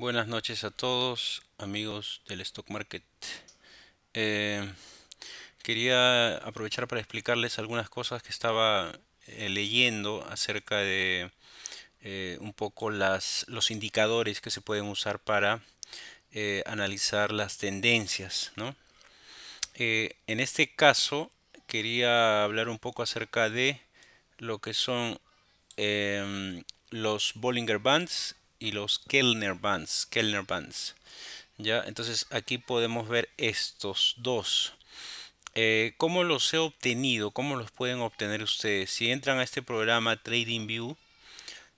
Buenas noches a todos, amigos del Stock Market. Eh, quería aprovechar para explicarles algunas cosas que estaba eh, leyendo acerca de eh, un poco los indicadores que se pueden usar para analizar las tendencias, ¿no? En este caso, quería hablar un poco acerca de lo que son los Bollinger Bands y los Kellner Bands. Kellner Bands. ¿ya? Entonces aquí podemos ver estos dos. Eh, ¿Cómo los he obtenido? ¿Cómo los pueden obtener ustedes? Si entran a este programa TradingView,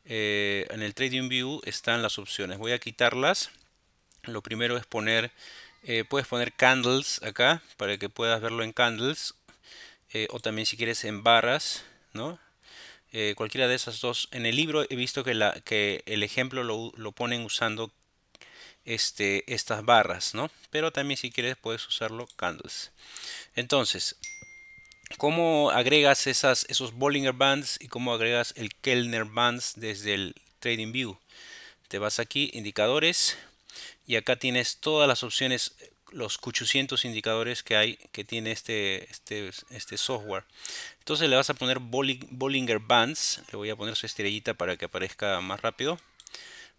eh, en el TradingView están las opciones. Voy a quitarlas. Lo primero es poner, eh, puedes poner candles acá para que puedas verlo en candles. eh, o también si quieres en barras, ¿no? Eh, cualquiera de esas dos. En el libro he visto que, la, que el ejemplo lo, lo ponen usando este, estas barras, ¿no? Pero también si quieres puedes usarlo candles. Entonces, ¿cómo agregas esos Bollinger Bands y cómo agregas el Kellner Bands desde el TradingView? Te vas aquí, indicadores, y acá tienes todas las opciones, los 800 indicadores que hay, que tiene este, este, este software. Entonces le vas a poner Bollinger Bands, le voy a poner su estrellita para que aparezca más rápido.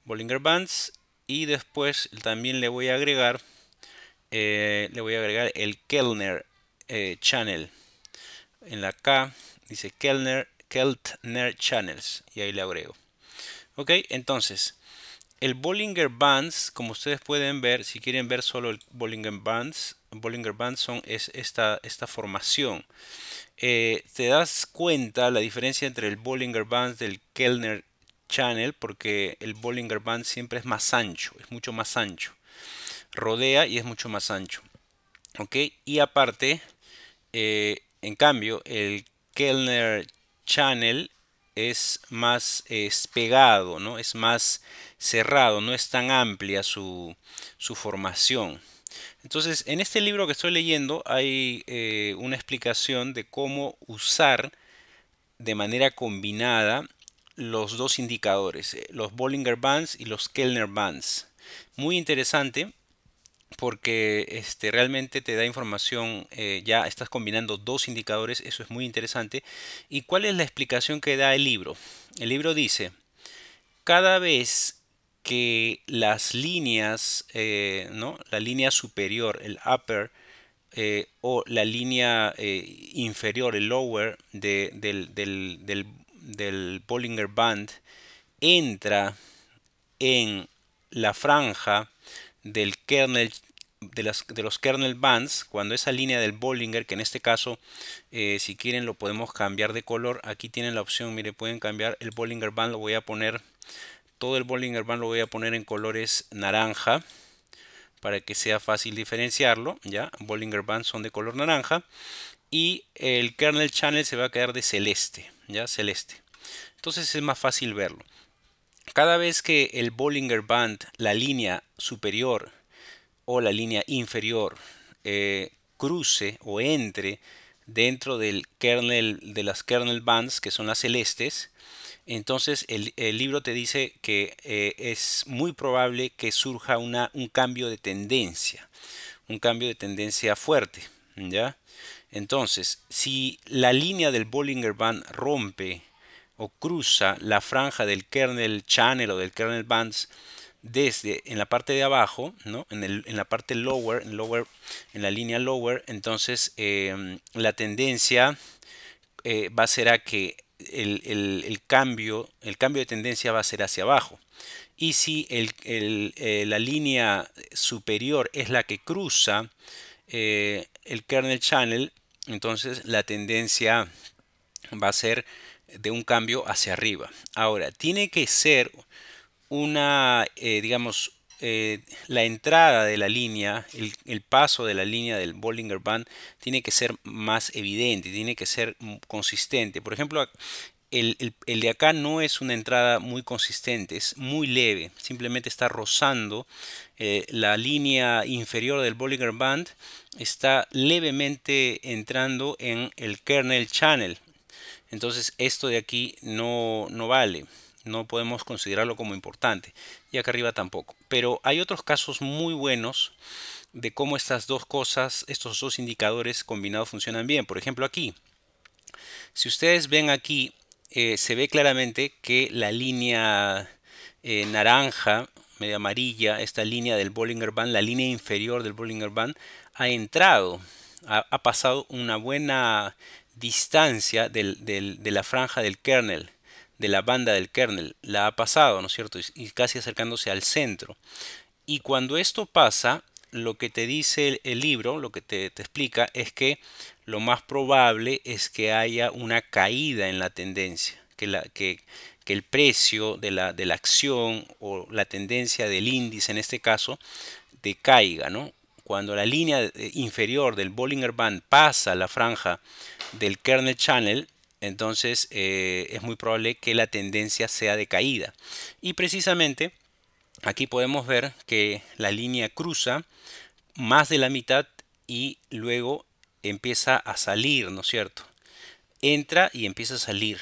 Bollinger Bands. Y después también le voy a agregar eh, le voy a agregar el Kellner eh, Channel. En la K dice Kellner Keltner Channels. Y ahí le agrego. Ok entonces el Bollinger Bands como ustedes pueden ver si quieren ver solo el Bollinger Bands Bollinger Bands son es esta, esta formación eh, te das cuenta la diferencia entre el Bollinger Bands del Kellner channel porque el Bollinger Band siempre es más ancho, es mucho más ancho. Rodea y es mucho más ancho. ¿Ok? Y aparte, eh, en cambio, el Kellner Channel es más pegado, ¿no? Es más cerrado, no es tan amplia su, su formación. Entonces, en este libro que estoy leyendo hay eh, una explicación de cómo usar de manera combinada los dos indicadores, eh, los Bollinger Bands y los Kellner Bands. Muy interesante porque este, realmente te da información, eh, ya estás combinando dos indicadores, eso es muy interesante. ¿Y cuál es la explicación que da el libro? El libro dice, cada vez que las líneas, eh, ¿no? la línea superior, el upper, o la línea inferior, el lower de, del, del, del, del Bollinger Band entra en la franja del kernel de, las, de, los kernel bands, cuando esa línea del Bollinger, que en este caso, eh, si quieren lo podemos cambiar de color, aquí tienen la opción, mire, pueden cambiar el Bollinger Band, lo voy a poner, todo el Bollinger Band lo voy a poner en colores naranja, para que sea fácil diferenciarlo, ya, Bollinger Band son de color naranja, y el kernel channel se va a quedar de celeste, ya celeste. Entonces es más fácil verlo. Cada vez que el Bollinger Band, la línea superior o la línea inferior, eh, cruce o entre dentro del kernel de las kernel bands que son las celestes, entonces el, libro te dice que eh, es muy probable que surja una, un cambio de tendencia, un cambio de tendencia fuerte, ¿ya? Entonces, si la línea del Bollinger Band rompe o cruza la franja del kernel channel o del kernel bands desde en la parte de abajo, ¿no? en, el, en la parte lower, en, lower, en la línea lower, entonces eh, la tendencia eh, va a ser a que el, el, el, cambio, el cambio de tendencia va a ser hacia abajo. Y si eh, la línea superior es la que cruza el kernel channel, entonces la tendencia va a ser de un cambio hacia arriba. Ahora, tiene que ser una, eh, digamos, eh, la entrada de la línea, el, paso de la línea del Bollinger Band tiene que ser más evidente, tiene que ser consistente. Por ejemplo, el, el, el, de acá no es una entrada muy consistente, es muy leve, simplemente está rozando eh, la línea inferior del Bollinger Band, está levemente entrando en el kernel channel. Entonces esto de aquí no, no vale. no podemos considerarlo como importante. Y acá arriba tampoco. Pero hay otros casos muy buenos de cómo estas dos cosas, estos dos indicadores combinados funcionan bien. Por ejemplo, aquí, si ustedes ven aquí, eh, se ve claramente que la línea eh, naranja, medio amarilla, esta línea del Bollinger Band, la línea inferior del Bollinger Band, ha entrado, ha, pasado una buena distancia de la franja del kernel, de la banda del kernel, la ha pasado, ¿no es cierto? Y casi acercándose al centro. Y cuando esto pasa, lo que te dice el, libro, lo que te, explica, es que lo más probable es que haya una caída en la tendencia, que, la, que, que el precio de la, de la, acción o la tendencia del índice en este caso decaiga, ¿no? Cuando la línea eh, inferior del Bollinger Band pasa la franja del kernel channel, entonces eh, es muy probable que la tendencia sea de caída. Y precisamente aquí podemos ver que la línea cruza más de la mitad y luego empieza a salir, ¿no es cierto? Entra y empieza a salir.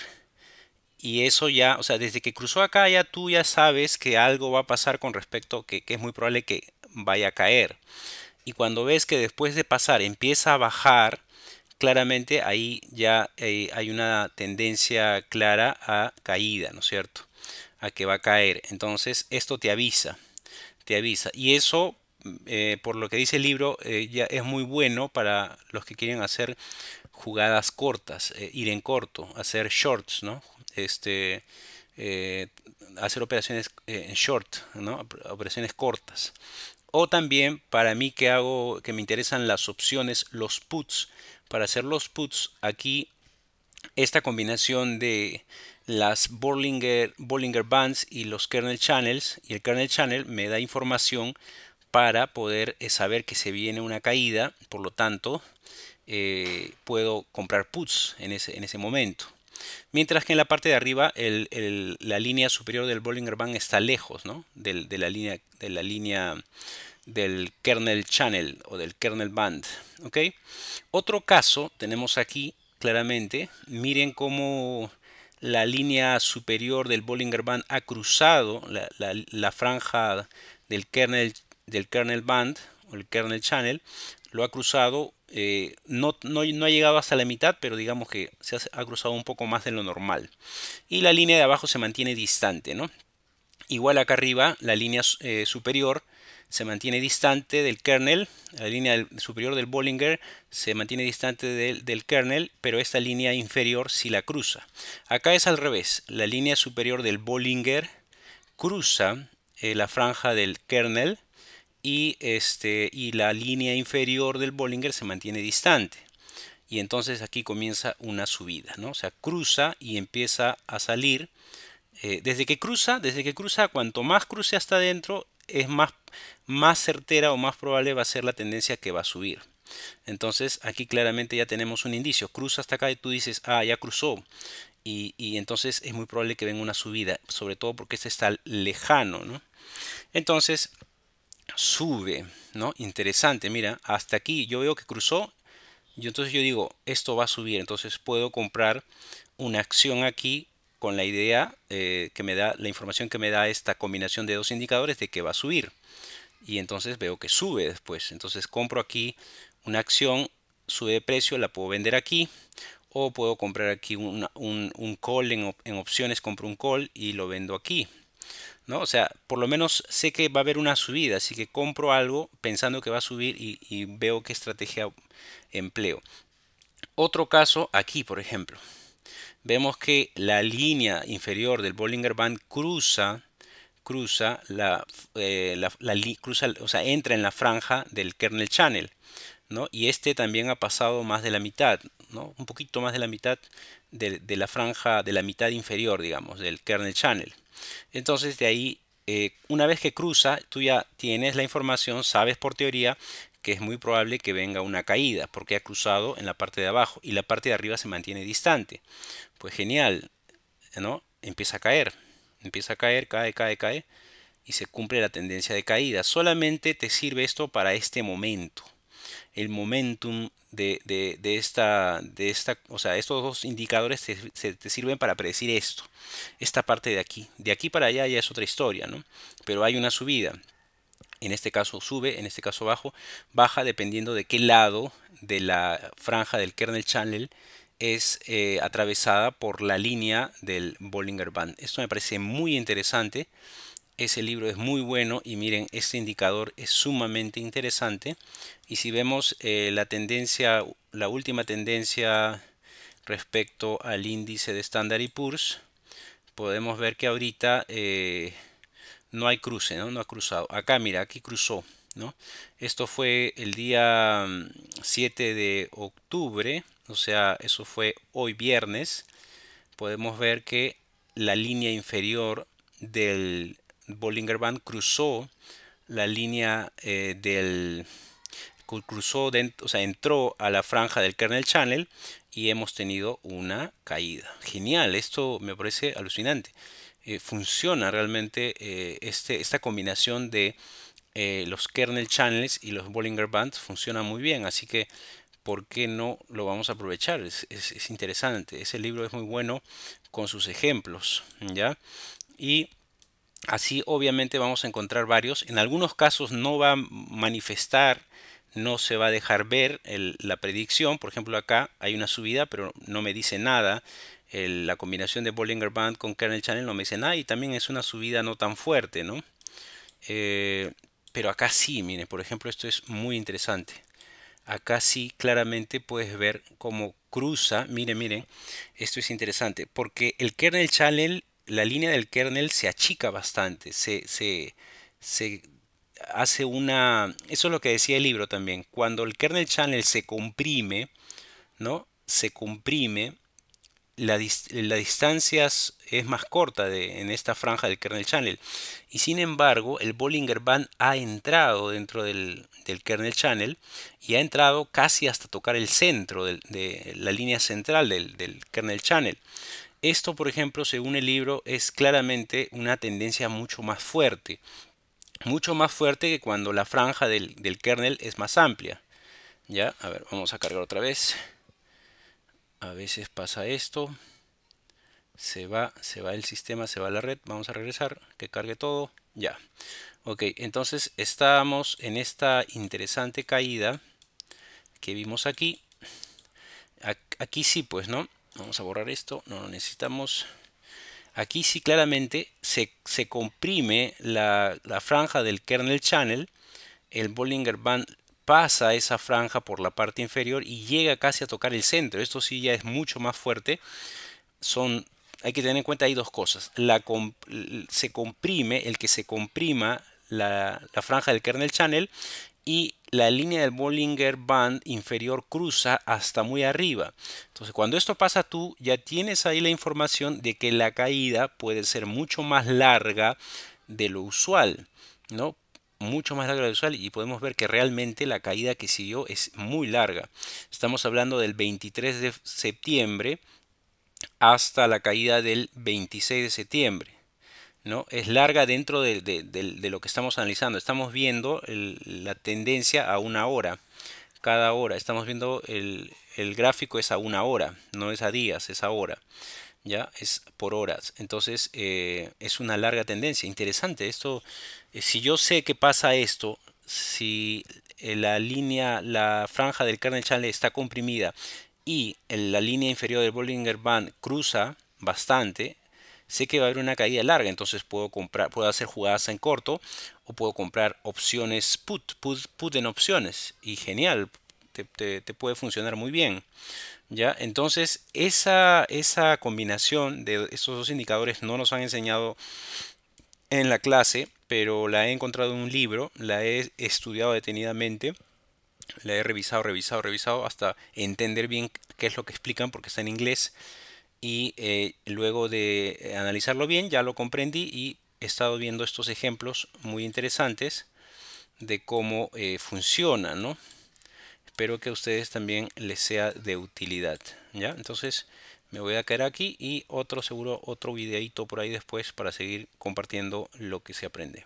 Y eso ya, o sea, desde que cruzó acá ya tú ya sabes que algo va a pasar con respecto que, que es muy probable que vaya a caer. Y cuando ves que después de pasar empieza a bajar, claramente ahí ya eh, hay una tendencia clara a caída, ¿no es cierto? A que va a caer. Entonces esto te avisa, te avisa. Y eso eh, por lo que dice el libro, eh, ya es muy bueno para los que quieren hacer jugadas cortas, ir en corto, hacer shorts, ¿no? Este, hacer operaciones en short, ¿no? Operaciones cortas. O también para mí que hago, que me interesan las opciones, los puts. Para hacer los puts, aquí esta combinación de las Bollinger, Bollinger Bands y los kernel channels y el kernel channel me da información para poder eh, saber que se viene una caída, por lo tanto eh, puedo comprar puts en ese, en ese momento. Mientras que en la parte de arriba la línea superior del Bollinger Band está lejos de, la línea, de la línea del kernel channel o del kernel band. Otro caso tenemos aquí claramente, miren cómo la línea superior del Bollinger Band ha cruzado la, franja del kernel del kernel band o el kernel channel lo ha cruzado, eh, no, no, ha llegado hasta la mitad, pero digamos que se ha, cruzado un poco más de lo normal. Y la línea de abajo se mantiene distante, ¿no? Igual acá arriba, la línea eh, superior se mantiene distante del kernel, la línea superior del Bollinger se mantiene distante del, kernel, pero esta línea inferior sí la cruza. Acá es al revés, la línea superior del Bollinger cruza eh, la franja del kernel, y, este, y la línea inferior del Bollinger se mantiene distante. Y entonces aquí comienza una subida, ¿no? O sea, cruza y empieza a salir. Eh, desde que cruza, desde que cruza, cuanto más cruce hasta adentro, es más, más certera o más probable va a ser la tendencia que va a subir. Entonces aquí claramente ya tenemos un indicio. Cruza hasta acá y tú dices, ah, ya cruzó. Y, y entonces es muy probable que venga una subida, sobre todo porque este está lejano, ¿no? Entonces sube, ¿no? Interesante, mira, hasta aquí yo veo que cruzó, y entonces yo digo, esto va a subir, entonces puedo comprar una acción aquí con la idea eh, que me da, la información que me da esta combinación de dos indicadores de que va a subir. Y entonces veo que sube después. Entonces compro aquí una acción, sube de precio, la puedo vender aquí. O puedo comprar aquí un, un, call en, en opciones, compro un call y lo vendo aquí. O sea, por lo menos sé que va a haber una subida, así que compro algo pensando que va a subir y, veo qué estrategia empleo. Otro caso aquí, por ejemplo, vemos que la línea inferior del Bollinger Band cruza, cruza la, eh, cruza, o sea, entra en la franja del kernel channel, ¿no? Y este también ha pasado más de la mitad, ¿no? Un poquito más de la mitad de la franja, de la mitad inferior, digamos, del kernel channel. Entonces de ahí, eh, una vez que cruza, tú ya tienes la información, sabes por teoría que es muy probable que venga una caída porque ha cruzado en la parte de abajo y la parte de arriba se mantiene distante. Pues genial, ¿no? Empieza a caer, empieza a caer, cae, cae, cae y se cumple la tendencia de caída. Solamente te sirve esto para este momento. el momentum de, esta, de esta, o sea, estos dos indicadores te, te, sirven para predecir esto, esta parte de aquí. De aquí para allá ya es otra historia, ¿no? Pero hay una subida. En este caso sube, en este caso bajo, baja dependiendo de qué lado de la franja del kernel channel es eh, atravesada por la línea del Bollinger Band. Esto me parece muy interesante. Ese libro es muy bueno y miren, este indicador es sumamente interesante. Y si vemos eh, la tendencia, la última tendencia respecto al índice de Standard Poor's, podemos ver que ahorita eh, no hay cruce, ¿no? no ha cruzado. Acá, mira, aquí cruzó. ¿no? Esto fue el día 7 mm, de octubre o sea, eso fue hoy viernes, podemos ver que la línea inferior del Bollinger Band cruzó la línea eh, del cruzó dentro, o sea, entró a la franja del kernel channel y hemos tenido una caída. Genial, esto me parece alucinante. Eh, funciona realmente eh, este, esta combinación de los kernel channels y los Bollinger Bands funciona muy bien, así que ¿por qué no lo vamos a aprovechar? Es, interesante. Ese libro es muy bueno con sus ejemplos, ¿ya? Y así obviamente vamos a encontrar varios. En algunos casos no va a manifestar, no se va a dejar ver la predicción. Por ejemplo, acá hay una subida, pero no me dice nada. La combinación de Bollinger Band con Kernel Channel no me dice nada y también es una subida no tan fuerte, ¿no? Eh, pero acá sí, miren, por ejemplo, esto es muy interesante. Acá sí claramente puedes ver cómo cruza. Miren, miren, esto es interesante porque el kernel channel, la línea del kernel se achica bastante, se, se, se hace una... Eso es lo que decía el libro también. Cuando el kernel channel se comprime, ¿no? Se comprime, la, distancia es más corta de, en esta franja del kernel channel. Y sin embargo, el Bollinger Band ha entrado dentro del, kernel channel y ha entrado casi hasta tocar el centro de, la línea central del, del, kernel channel. Esto, por ejemplo, según el libro, es claramente una tendencia mucho más fuerte. Mucho más fuerte que cuando la franja del, del kernel es más amplia. Ya, a ver, vamos a cargar otra vez a veces pasa esto se va se va el sistema se va la red vamos a regresar que cargue todo ya. Ok entonces estamos en esta interesante caída que vimos aquí. Aquí sí pues no vamos a borrar esto no lo necesitamos. Aquí sí claramente se, se comprime la, la franja del kernel channel el Bollinger Band pasa esa franja por la parte inferior y llega casi a tocar el centro. Esto sí ya es mucho más fuerte. Son, hay que tener en cuenta hay dos cosas. La, se comprime, el que se comprima la, la franja del kernel channel y la línea del Bollinger Band inferior cruza hasta muy arriba. Entonces, cuando esto pasa, tú ya tienes ahí la información de que la caída puede ser mucho más larga de lo usual, ¿no? Mucho más larga de usual y podemos ver que realmente la caída que siguió es muy larga. Estamos hablando del 23 de septiembre hasta la caída del 26 de septiembre. ¿no? Es larga dentro de, lo que estamos analizando. Estamos viendo la tendencia a una hora. Cada hora. Estamos viendo el, el gráfico es a una hora, no es a días, es a hora ya es por horas. Entonces eh, es una larga tendencia. Interesante esto eh, si yo sé que pasa esto si eh, la línea la franja del kernel channel está comprimida y la línea inferior del Bollinger Band cruza bastante sé que va a haber una caída larga. Entonces puedo comprar puedo hacer jugadas en corto o puedo comprar opciones put put, en opciones. Y genial te puede funcionar muy bien ¿Ya? Entonces, esa, esa combinación de estos dos indicadores no nos han enseñado en la clase, pero la he encontrado en un libro, la he estudiado detenidamente, la he revisado, revisado, revisado hasta entender bien qué es lo que explican porque está en inglés y eh, luego de analizarlo bien ya lo comprendí y he estado viendo estos ejemplos muy interesantes de cómo eh, funciona, ¿no? Espero que a ustedes también les sea de utilidad ya entonces me voy a quedar aquí y otro seguro otro videito por ahí después para seguir compartiendo lo que se aprende